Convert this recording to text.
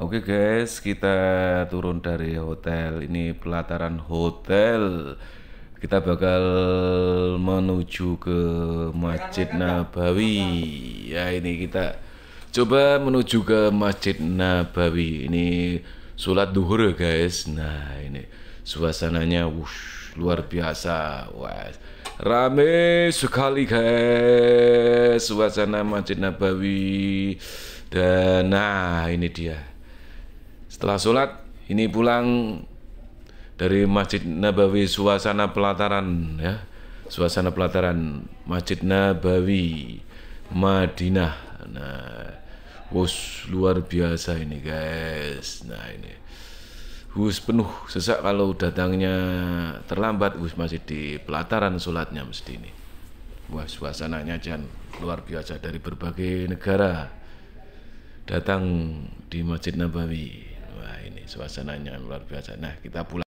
Oke guys, kita turun dari hotel. Ini pelataran hotel. Kita bakal menuju ke Masjid Nabawi. Ya ini kita coba menuju ke Masjid Nabawi. Ini sholat duhur guys. Nah ini suasananya wush, luar biasa. Wah, rame sekali guys suasana Masjid Nabawi. Dan nah ini dia setelah sholat ini pulang dari Masjid Nabawi suasana pelataran ya. Suasana pelataran Masjid Nabawi Madinah. Nah wus luar biasa ini guys. Nah ini. Wus penuh sesak kalau datangnya terlambat. Wus masih di pelataran sholatnya mesti ini. Wah suasananya jangan luar biasa dari berbagai negara datang di Masjid Nabawi suasananya luar biasa. Nah kita pulang.